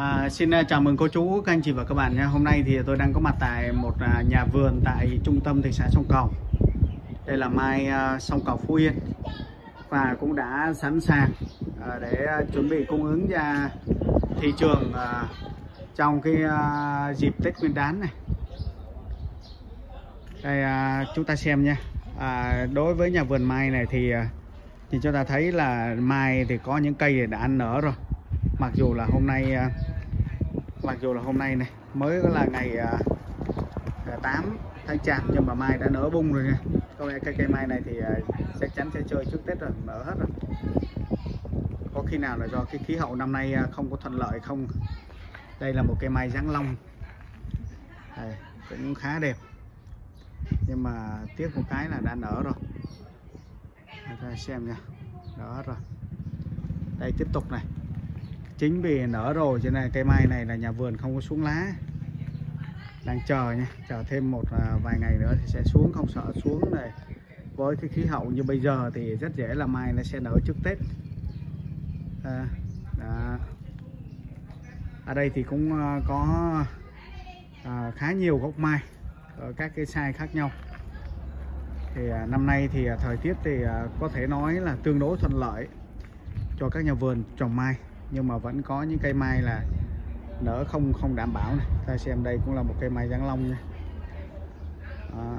À, xin à, chào mừng cô chú, các anh chị và các bạn nha. Hôm nay thì tôi đang có mặt tại một à, nhà vườn tại trung tâm thị xã Sông Cầu. Đây là mai à, Sông Cầu Phú Yên và cũng đã sẵn sàng để chuẩn bị cung ứng ra thị trường trong cái dịp Tết Nguyên đán này. Đây chúng ta xem nha. À, đối với nhà vườn mai này thì thì chúng ta thấy là mai thì có những cây đã ăn nở rồi mặc dù là hôm nay à, mặc dù là hôm nay này mới là ngày à, à, 8 tháng chạp nhưng mà mai đã nở bung rồi nha. Có lẽ cây cây mai này thì chắc chắn sẽ chơi trước tết rồi nở hết rồi. Có khi nào là do cái khí hậu năm nay không có thuận lợi không? Đây là một cây mai giáng long. Đây, cũng khá đẹp. Nhưng mà tiếc một cái là đã nở rồi. Để ta xem nha. Nở hết rồi. Đây tiếp tục này chính vì nở rồi cho nên cây mai này là nhà vườn không có xuống lá. Đang chờ nha chờ thêm một à, vài ngày nữa thì sẽ xuống không sợ xuống này. Với cái khí hậu như bây giờ thì rất dễ là mai nó sẽ nở trước Tết. À, đó. ở đây thì cũng à, có à, khá nhiều gốc mai ở các cái size khác nhau. Thì à, năm nay thì à, thời tiết thì à, có thể nói là tương đối thuận lợi cho các nhà vườn trồng mai nhưng mà vẫn có những cây mai là nở không không đảm bảo này. Ta xem đây cũng là một cây mai giáng long nha. Đó.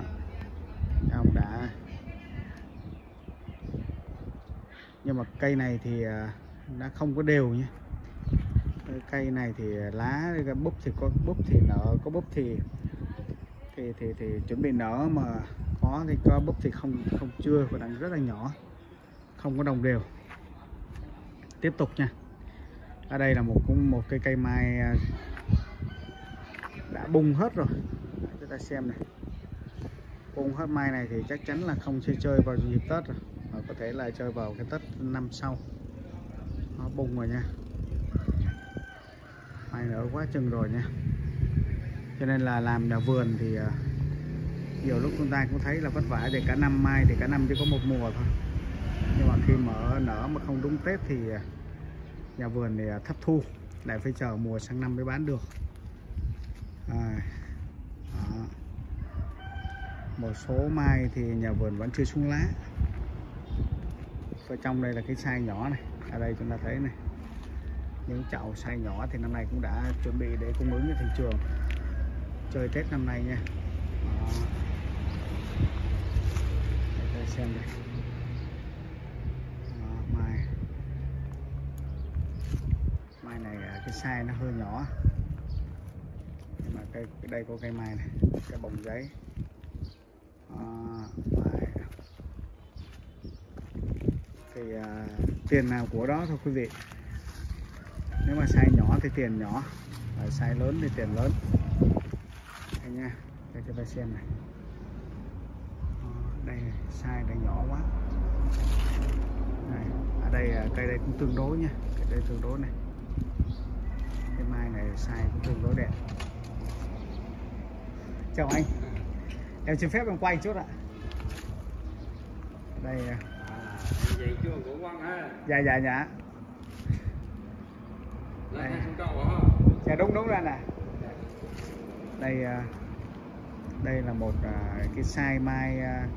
ông đã nhưng mà cây này thì à, đã nó không có đều nha. Cây này thì lá, búp thì có búp thì nở, có búp thì thì thì thì chuẩn bị nở mà có thì có búp thì không không chưa và đang rất là nhỏ. Không có đồng đều. Tiếp tục nha ở đây là một, cũng một cây cây mai à, đã bung hết rồi. Chúng ta xem này. Bung hết mai này thì chắc chắn là không chơi chơi vào dịp tết rồi. Mà có thể là chơi vào cái tết năm sau. Nó bung rồi nha. Mai nở quá chừng rồi nha. Cho nên là làm nhà vườn thì à, nhiều lúc chúng ta cũng thấy là vất vả để cả năm mai thì cả năm chỉ có một mùa thôi. Nhưng mà khi mở nở mà không đúng tết thì à, nhà vườn thì à, thấp thu lại phải chờ mùa sang năm mới bán được. À, đó. một số mai thì nhà vườn vẫn chưa xuống lá. Ở trong đây là cái sai nhỏ này ở đây chúng ta thấy này. Những chậu sai nhỏ thì năm nay cũng đã chuẩn bị để cung ứng cho thị trường. Chơi Tết năm nay nha. Đó. Để xem đây đó, mai mai này à, cái size nó hơi nhỏ. Nhưng mà cây cái đây có cây mai này cái bông giấy. À, thì à, tiền nào của đó thôi quý vị. Nếu mà size nhỏ thì tiền nhỏ và size lớn thì tiền lớn. Đây nha để cho ta xem này. Đây size đây nhỏ quá. Đây, ở đây à, cây đây cũng tương đối nha. Cây đây tương đối này size cũng tương đối đẹp. Chào anh. Em xin phép em quay chút ạ. Đây vậy chưa của quan ha. Dạ dạ dạ. Đây. dạ đúng đúng ra nè. Đây à, đây là một à, cái size mai à,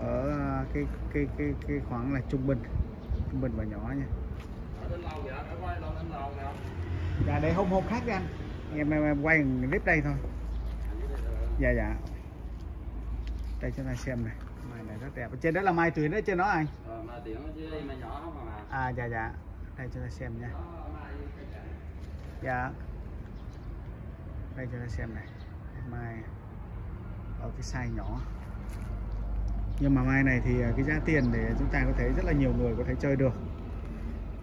ở cái cái cái cái khoảng là trung bình. Trung bình và nhỏ nha. Ở đến lâu vậy ở đến lâu nè dạ để hôm hôm khác đi anh. Em, em, em quay clip đây thôi. Dạ dạ. Đây cho ta xem này. Mai này rất đẹp. Ở trên đó là mai tuyền đấy trên đó anh? Ờ chứ nhỏ không mà à dạ dạ. Đây cho ta xem nha. Dạ. Đây cho ta xem này. Mai. Ở cái size nhỏ. Nhưng mà mai này thì à, cái giá tiền để chúng ta có thể rất là nhiều người có thể chơi được.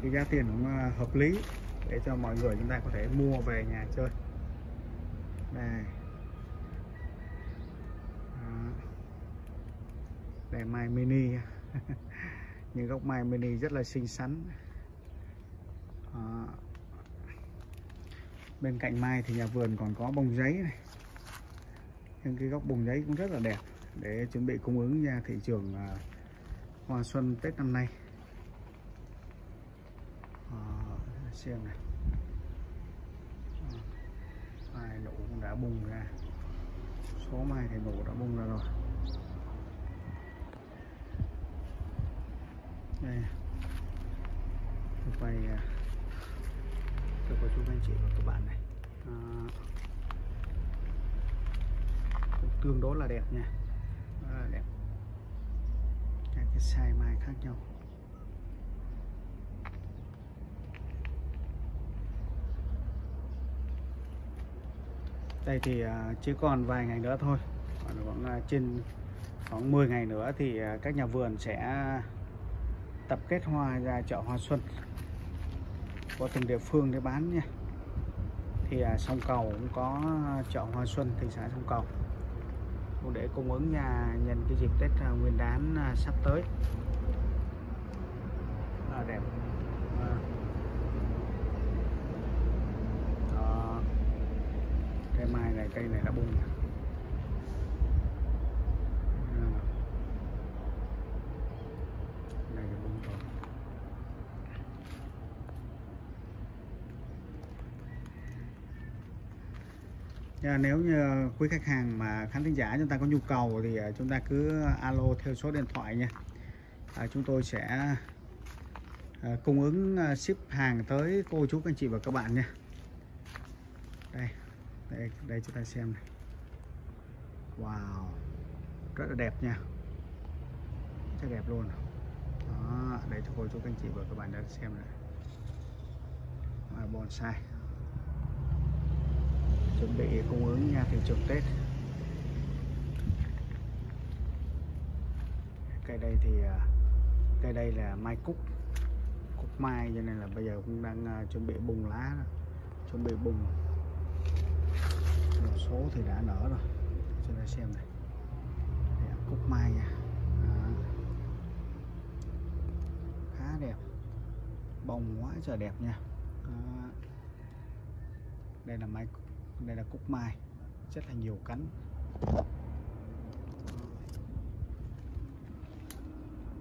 Cái giá tiền cũng à, hợp lý để cho mọi người chúng ta có thể mua về nhà chơi. Đây Đèn đây mai mini. Những gốc mai mini rất là xinh xắn. Đó. bên cạnh mai thì nhà vườn còn có bông giấy này. Những cái gốc bông giấy cũng rất là đẹp để chuẩn bị cung ứng ra thị trường à, hoa xuân Tết năm nay Đó, xem này. Đã bung ra. Số mai thì nụ đã bung ra rồi. Đây. Tôi quay à, cho chú anh chị và các bạn này. À, cũng tương đối là đẹp nha. Rất là đẹp. Các cái size mai khác nhau. Đây thì à, chỉ còn vài ngày nữa thôi. Còn khoảng à, trên khoảng 10 ngày nữa thì à, các nhà vườn sẽ tập kết hoa ra chợ hoa xuân. Của từng địa phương để bán nha thì sông cầu cũng có chợ hoa xuân, thị xã sông cầu. Cũng để cung ứng nhà, nhân cái dịp tết nguyên đán sắp tới. Là đẹp À. đó cây này đã bung rồi. Này bung rồi Dạ, nếu như quý khách hàng mà khán thính giả chúng ta có nhu cầu thì à, chúng ta cứ alo theo số điện thoại nha. À, chúng tôi sẽ à, cung ứng à, ship hàng tới cô chú các anh chị và các bạn nha đây đây chúng ta xem này. Wow rất là đẹp nha. Rất đẹp luôn. Đó để cho cô chú anh chị và các bạn đã xem này. À, bonsai. Chuẩn bị cung ứng nha thị trường Tết. Cây đây thì à, cây đây là mai cúc. Cúc mai cho nên là bây giờ cũng đang à, chuẩn bị bung lá đó. chuẩn bị bung một số thì đã nở rồi. Cho ta xem này. Đây là cúc mai nha. À. khá đẹp. Bông quá trời đẹp nha. À. đây là mai đây là cúc mai. Rất là nhiều cánh.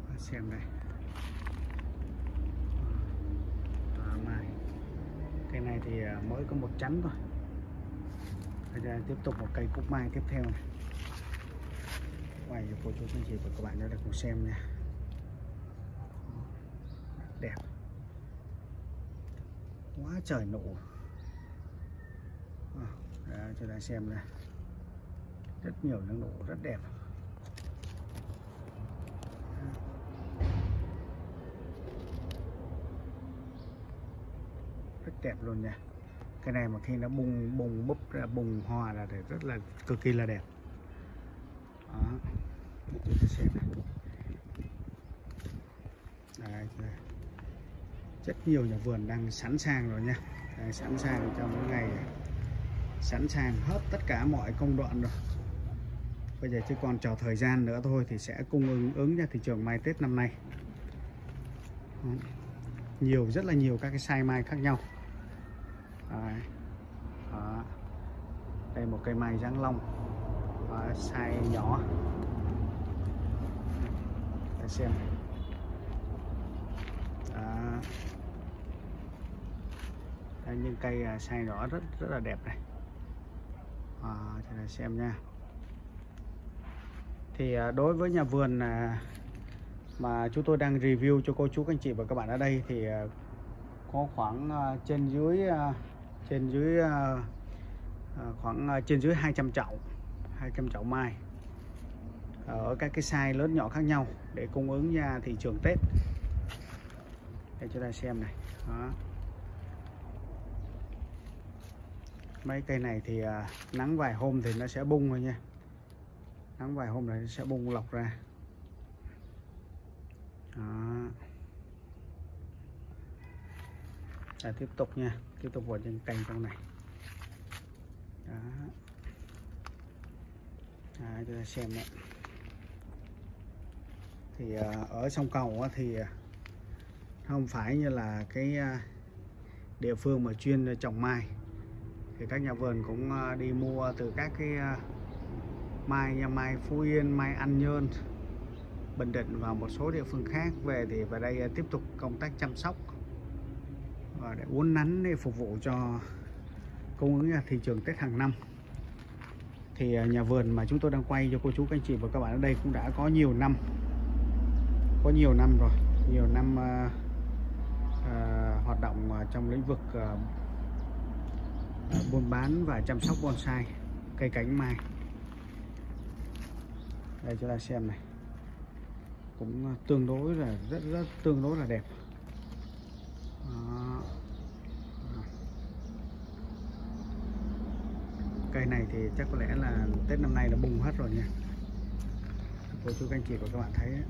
Và xem đây. À, mai. Cây này thì à, mới có một chắn thôi bây giờ tiếp tục một cây cúc mai tiếp theo. Này quay cho cô chú anh chị và các bạn đã được cùng xem nha. Đẹp. Quá trời nụ. À, cho ta xem này rất nhiều những nụ rất đẹp. Rất đẹp luôn nha cái này mà khi nó bung bung búp ra bung hoa là để rất là cực kỳ là đẹp. Đó. Chúng ta xem này Đấy, rất nhiều nhà vườn đang sẵn sàng rồi nha. Đang sẵn sàng trong những ngày sẵn sàng hết tất cả mọi công đoạn rồi. Bây giờ chỉ còn chờ thời gian nữa thôi thì sẽ cung ứng ứng ra thị trường mai Tết năm nay. Đó. nhiều rất là nhiều các cái size mai khác nhau. Đấy. Đó. đây một cây mai giáng long Đó, size nhỏ để xem Đó. Đây, những cây à, size nhỏ rất rất là đẹp này à, cho là xem nha thì à, đối với nhà vườn à, mà chúng tôi đang review cho cô chú anh chị và các bạn ở đây thì có khoảng trên dưới trên dưới ờ, ờ, khoảng ờ, trên dưới 200 chậu 200 chậu mai. Ở các cái size lớn nhỏ khác nhau để cung ứng ra thị trường Tết. Để chúng ta xem này đó. mấy cây này thì nắng vài hôm thì nó sẽ bung rồi nha. Nắng vài hôm này nó sẽ bung lọc ra. Đó. À, tiếp tục nha tiếp tục vào những cây trong này. Đó. À, chúng ta xem đấy thì à, ở sông cầu thì à, không phải như là cái à, địa phương mà chuyên trồng mai. Thì các nhà vườn cũng đi mua từ các cái mai nhà mai Phú Yên, mai An Nhơn, Bình Định và một số địa phương khác về thì vào đây tiếp tục công tác chăm sóc. Ờ, để uốn nắn để phục vụ cho cung ứng thị trường Tết hàng năm. Thì ờ, nhà vườn mà chúng tôi đang quay cho cô chú các anh chị và các bạn ở đây cũng đã có nhiều năm. Có nhiều năm rồi. Nhiều năm uh, uh, hoạt động trong lĩnh vực uh, buôn bán và chăm sóc bonsai cây cánh mai. Đây chúng ta xem này. Cũng tương đối là rất rất tương đối là đẹp Đó cây này thì chắc có lẽ là Tết năm nay là bung hết rồi nha. Cô chú các anh chị và các bạn thấy đấy.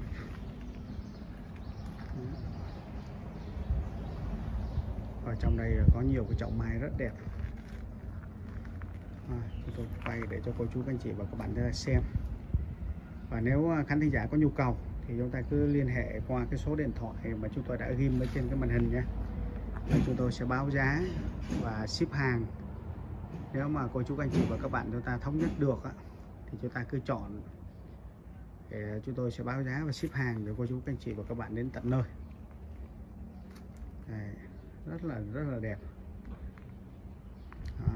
ở trong đây có nhiều cái chậu mai rất đẹp. À, chúng tôi quay để cho cô chú các anh chị và các bạn xem. Và nếu à, khán thính giả có nhu cầu thì chúng ta cứ liên hệ qua cái số điện thoại mà chúng tôi đã ghim ở trên cái màn hình nhé chúng tôi sẽ báo giá và ship hàng nếu mà cô chú anh chị và các bạn chúng ta thống nhất được á, thì chúng ta cứ chọn để chúng tôi sẽ báo giá và ship hàng để cô chú anh chị và các bạn đến tận nơi Đây, rất là rất là đẹp Đó.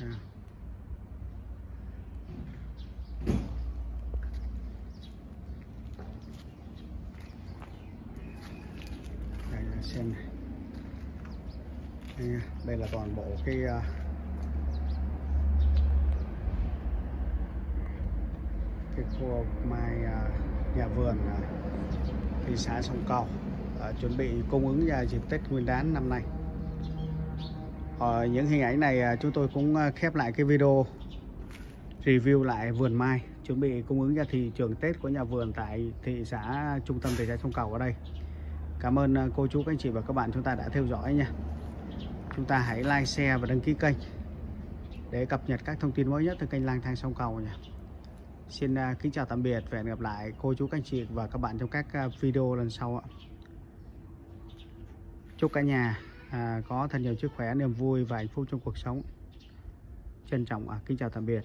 À. đây là xem này đây, nha, đây là toàn bộ cái à, cái khu mai à, nhà vườn à, thị xã sông cầu à, chuẩn bị cung ứng ra dịp Tết Nguyên đán năm nay. Ở những hình ảnh này chúng tôi cũng khép lại cái video review lại vườn mai chuẩn bị cung ứng ra thị trường Tết của nhà vườn tại thị xã trung tâm thị xã sông cầu ở đây. Cảm ơn cô chú các anh chị và các bạn chúng ta đã theo dõi nha chúng ta hãy like share và đăng ký kênh để cập nhật các thông tin mới nhất từ kênh lang thang sông cầu nha. Xin à, kính chào tạm biệt và hẹn gặp lại cô chú các anh chị và các bạn trong các à, video lần sau ạ. Chúc cả nhà à, có thật nhiều sức khỏe niềm vui và hạnh phúc trong cuộc sống. Trân trọng à, kính chào tạm biệt.